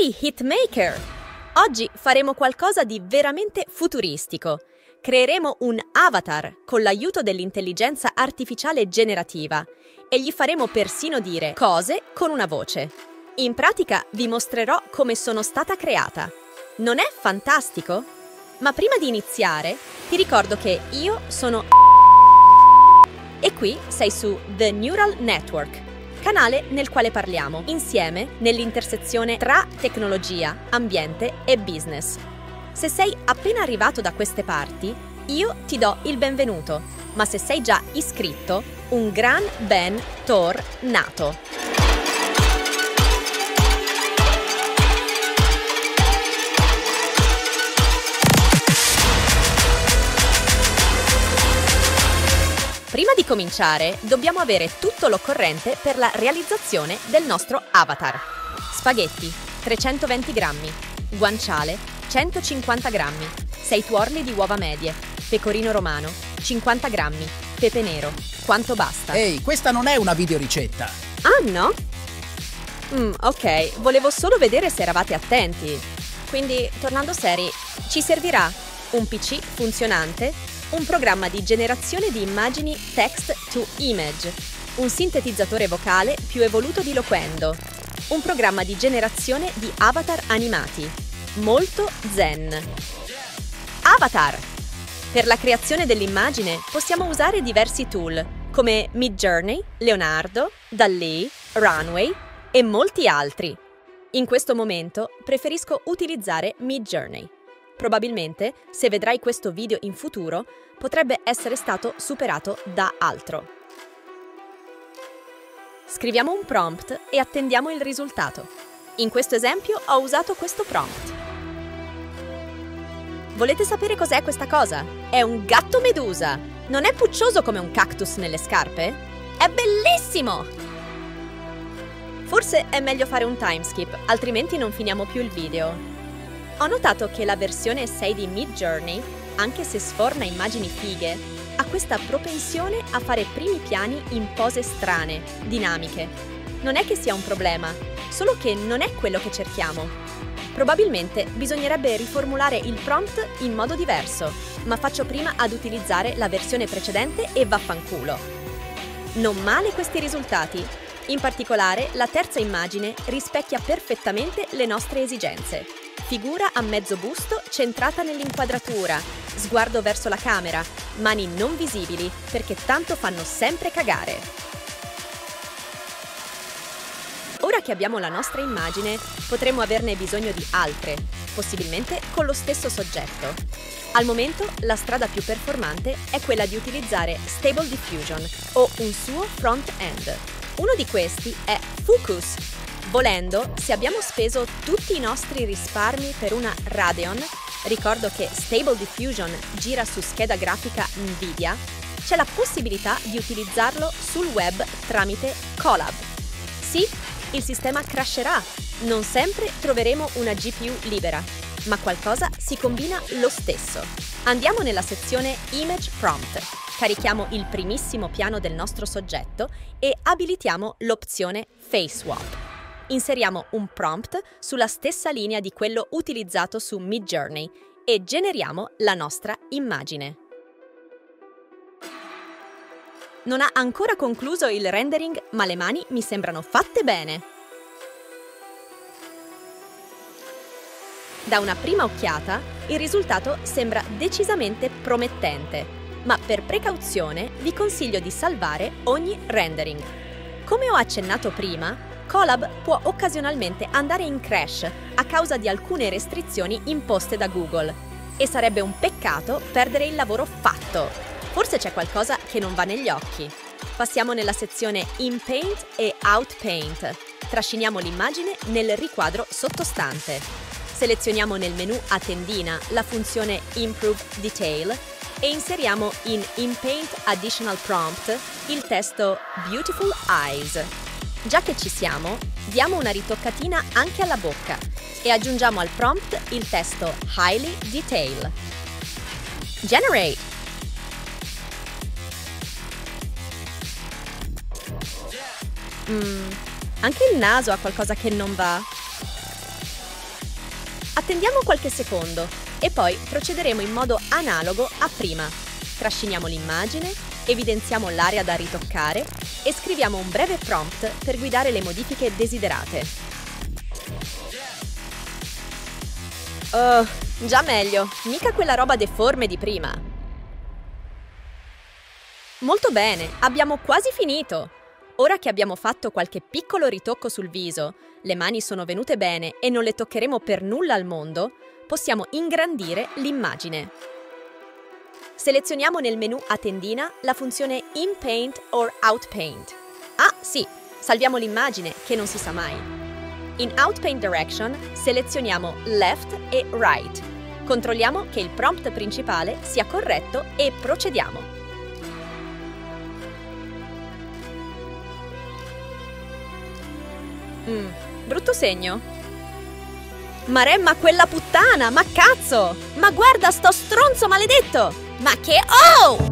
Ehi, Hitmaker! Oggi faremo qualcosa di veramente futuristico. Creeremo un avatar con l'aiuto dell'intelligenza artificiale generativa e gli faremo persino dire cose con una voce. In pratica vi mostrerò come sono stata creata. Non è fantastico? Ma prima di iniziare, ti ricordo che io sono e qui sei su The Neural Network, canale nel quale parliamo insieme nell'intersezione tra tecnologia, ambiente e business. Se sei appena arrivato da queste parti, io ti do il benvenuto, ma se sei già iscritto, un gran ben tor Prima di cominciare, dobbiamo avere tutto l'occorrente per la realizzazione del nostro avatar. Spaghetti, 320 grammi. Guanciale, 150 grammi. 6 tuorli di uova medie. Pecorino romano, 50 grammi. Pepe nero. Quanto basta? Ehi, questa non è una videoricetta. Ah, no? Mm, ok, volevo solo vedere se eravate attenti. Quindi, tornando seri, ci servirà un PC funzionante, un programma di generazione di immagini text to image, un sintetizzatore vocale più evoluto di Loquendo, un programma di generazione di avatar animati, molto zen. Avatar! Per la creazione dell'immagine possiamo usare diversi tool come Midjourney, Leonardo, Dalí, Runway e molti altri. In questo momento preferisco utilizzare Midjourney. Probabilmente, se vedrai questo video in futuro, potrebbe essere stato superato da altro. Scriviamo un prompt e attendiamo il risultato. In questo esempio ho usato questo prompt. Volete sapere cos'è questa cosa? È un gatto medusa! Non è puccioso come un cactus nelle scarpe? È bellissimo! Forse è meglio fare un timeskip, altrimenti non finiamo più il video. Ho notato che la versione 6 di Midjourney, anche se sforna immagini fighe, ha questa propensione a fare primi piani in pose strane, dinamiche. Non è che sia un problema, solo che non è quello che cerchiamo. Probabilmente bisognerebbe riformulare il prompt in modo diverso, ma faccio prima ad utilizzare la versione precedente e vaffanculo. Non male questi risultati. In particolare, la terza immagine rispecchia perfettamente le nostre esigenze. Figura a mezzo busto centrata nell'inquadratura, sguardo verso la camera, mani non visibili perché tanto fanno sempre cagare. Ora che abbiamo la nostra immagine, potremo averne bisogno di altre, possibilmente con lo stesso soggetto. Al momento la strada più performante è quella di utilizzare Stable Diffusion o un suo front-end. Uno di questi è Focus, Volendo, se abbiamo speso tutti i nostri risparmi per una Radeon, ricordo che Stable Diffusion gira su scheda grafica Nvidia, c'è la possibilità di utilizzarlo sul web tramite Colab. Sì, il sistema crasherà, non sempre troveremo una GPU libera, ma qualcosa si combina lo stesso. Andiamo nella sezione Image Prompt, carichiamo il primissimo piano del nostro soggetto e abilitiamo l'opzione Face Swap inseriamo un prompt sulla stessa linea di quello utilizzato su Midjourney e generiamo la nostra immagine. Non ha ancora concluso il rendering, ma le mani mi sembrano fatte bene. Da una prima occhiata, il risultato sembra decisamente promettente, ma per precauzione vi consiglio di salvare ogni rendering. Come ho accennato prima, Colab può occasionalmente andare in crash a causa di alcune restrizioni imposte da Google e sarebbe un peccato perdere il lavoro fatto. Forse c'è qualcosa che non va negli occhi. Passiamo nella sezione In Paint e Out Paint. Trasciniamo l'immagine nel riquadro sottostante. Selezioniamo nel menu a tendina la funzione Improve Detail e inseriamo in In Paint Additional Prompt il testo Beautiful Eyes. Già che ci siamo, diamo una ritoccatina anche alla bocca e aggiungiamo al prompt il testo Highly Detail. Generate! Mm, anche il naso ha qualcosa che non va. Attendiamo qualche secondo e poi procederemo in modo analogo a prima. Trasciniamo l'immagine, evidenziamo l'area da ritoccare e scriviamo un breve prompt per guidare le modifiche desiderate. Oh, già meglio, mica quella roba deforme di prima. Molto bene, abbiamo quasi finito! Ora che abbiamo fatto qualche piccolo ritocco sul viso, le mani sono venute bene e non le toccheremo per nulla al mondo, possiamo ingrandire l'immagine. Selezioniamo nel menu a tendina la funzione In Paint or Out Paint. Ah, sì, salviamo l'immagine, che non si sa mai. In Out Paint Direction selezioniamo Left e Right. Controlliamo che il prompt principale sia corretto e procediamo. Mm, brutto segno. Maremma quella puttana, ma cazzo! Ma guarda sto stronzo maledetto! Ma che... Oh!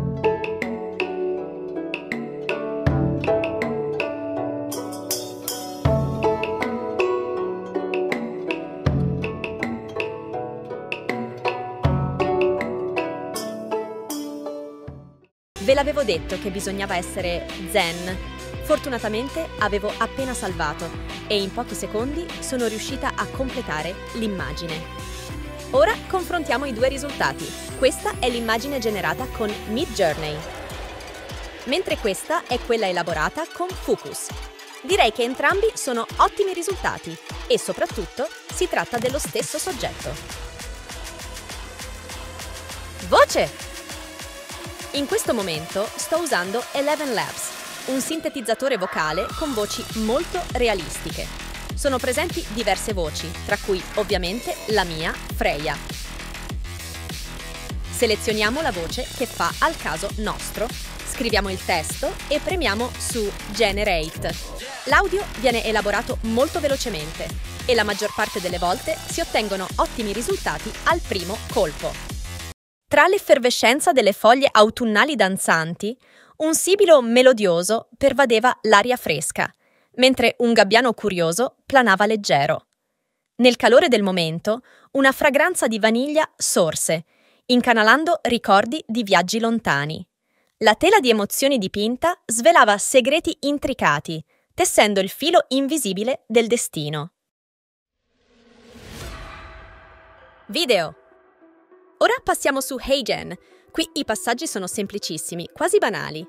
Ve l'avevo detto che bisognava essere zen Fortunatamente avevo appena salvato e in pochi secondi sono riuscita a completare l'immagine. Ora confrontiamo i due risultati. Questa è l'immagine generata con Midjourney, mentre questa è quella elaborata con Focus. Direi che entrambi sono ottimi risultati e soprattutto si tratta dello stesso soggetto. Voce! In questo momento sto usando Eleven Labs, un sintetizzatore vocale con voci molto realistiche. Sono presenti diverse voci, tra cui ovviamente la mia, Freya. Selezioniamo la voce che fa al caso nostro, scriviamo il testo e premiamo su Generate. L'audio viene elaborato molto velocemente e la maggior parte delle volte si ottengono ottimi risultati al primo colpo. Tra l'effervescenza delle foglie autunnali danzanti, un sibilo melodioso pervadeva l'aria fresca, mentre un gabbiano curioso planava leggero. Nel calore del momento, una fragranza di vaniglia sorse, incanalando ricordi di viaggi lontani. La tela di emozioni dipinta svelava segreti intricati, tessendo il filo invisibile del destino. Video. Ora passiamo su HeyGen, Qui i passaggi sono semplicissimi, quasi banali.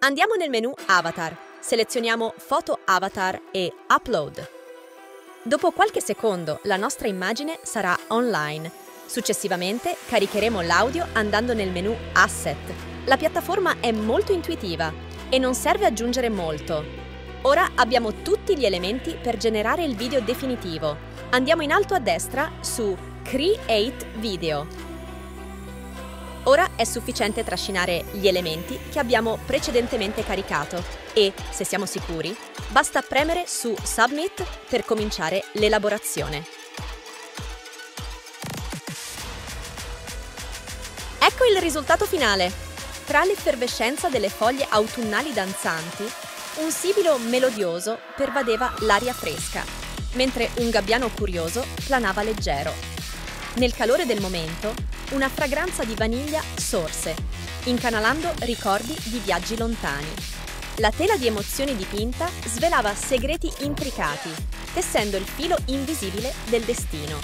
Andiamo nel menu Avatar, selezioniamo Foto Avatar e Upload. Dopo qualche secondo la nostra immagine sarà online. Successivamente caricheremo l'audio andando nel menu Asset. La piattaforma è molto intuitiva e non serve aggiungere molto. Ora abbiamo tutti gli elementi per generare il video definitivo. Andiamo in alto a destra su Create Video. Ora è sufficiente trascinare gli elementi che abbiamo precedentemente caricato e, se siamo sicuri, basta premere su Submit per cominciare l'elaborazione. Ecco il risultato finale! Tra l'effervescenza delle foglie autunnali danzanti, un sibilo melodioso pervadeva l'aria fresca, mentre un gabbiano curioso planava leggero. Nel calore del momento, una fragranza di vaniglia sorse, incanalando ricordi di viaggi lontani. La tela di emozioni dipinta svelava segreti intricati, tessendo il filo invisibile del destino.